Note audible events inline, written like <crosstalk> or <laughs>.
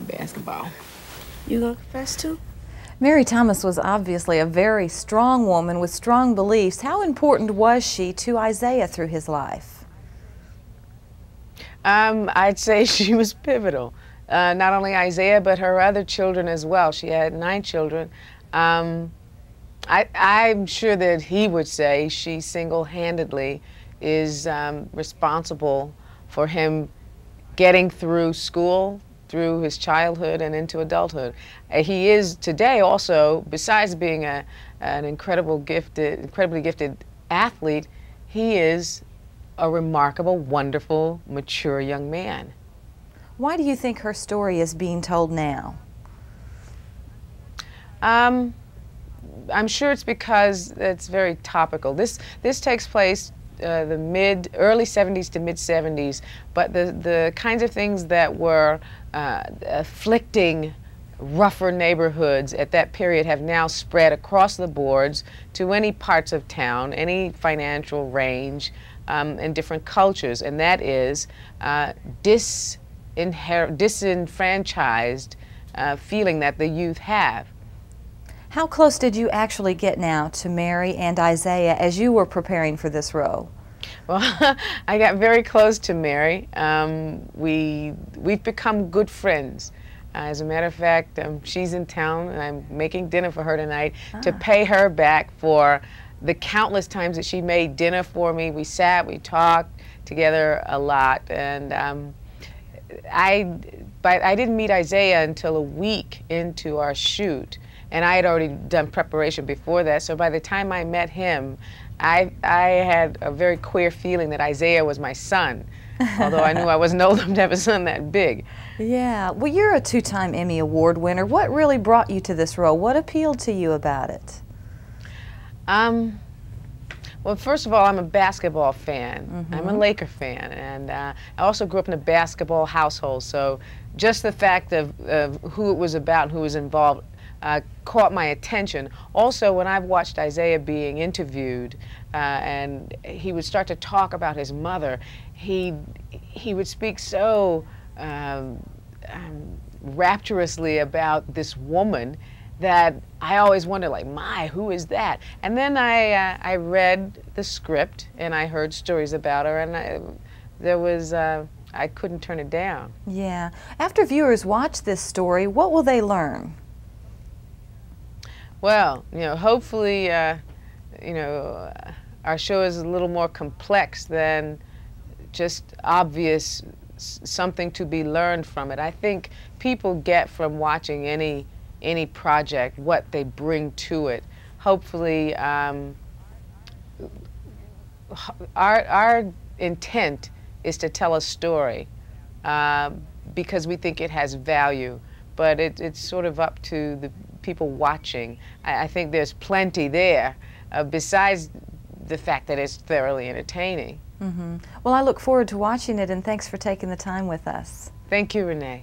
Basketball. You gonna confess too? Mary Thomas was obviously a very strong woman with strong beliefs. How important was she to Isiah through his life? Um, I'd say <laughs> she was pivotal. Uh, not only Isiah, but her other children as well. She had nine children. Um, I, I'm sure that he would say she single-handedly is um, responsible for him getting through school, through his childhood and into adulthood. Uh, he is today also, besides being a, an incredible gifted, incredibly gifted athlete, he is a remarkable, wonderful, mature young man. Why do you think her story is being told now? Um, I'm sure it's because it's very topical. This this takes place uh, the mid early 70s to mid 70s, but the the kinds of things that were uh, afflicting rougher neighborhoods at that period have now spread across the boards to any parts of town, any financial range, um, and different cultures, and that is uh, disenfranchised uh, feeling that the youth have. How close did you actually get now to Mary and Isiah as you were preparing for this role? Well, <laughs> I got very close to Mary. Um, we, we've become good friends. Uh, as a matter of fact, um, she's in town and I'm making dinner for her tonight ah. to pay her back for the countless times that she made dinner for me. We sat, we talked together a lot. And um, I, but I didn't meet Isiah until a week into our shoot. And I had already done preparation before that. So by the time I met him, I, I had a very queer feeling that Isiah was my son, <laughs> although I knew I wasn't old enough to have a son that big. Yeah, well, you're a two time Emmy Award winner. What really brought you to this role? What appealed to you about it? Um, well, first of all, I'm a basketball fan. Mm -hmm. I'm a. Laker fan, and uh, I also grew up in a basketball household. So just the fact of, of who it was about, and who was involved, uh, caught my attention. Also, when I've watched Isiah being interviewed, uh, and he would start to talk about his mother, he he would speak so um, um, rapturously about this woman that I always wondered, like, my, who is that? And then I uh, I read the script and I heard stories about her, and I, there was. Uh, I couldn't turn it down. Yeah. After viewers watch this story, what will they learn? Well, you know, hopefully, uh, you know, our show is a little more complex than just obvious something to be learned from it. I think people get from watching any any project what they bring to it. Hopefully, um, our our intent is to tell a story uh, because we think it has value, but it, it's sort of up to the people watching. I, I think there's plenty there, uh, besides the fact that it's thoroughly entertaining. Mm -hmm. Well, I look forward to watching it, and thanks for taking the time with us. Thank you, Renee.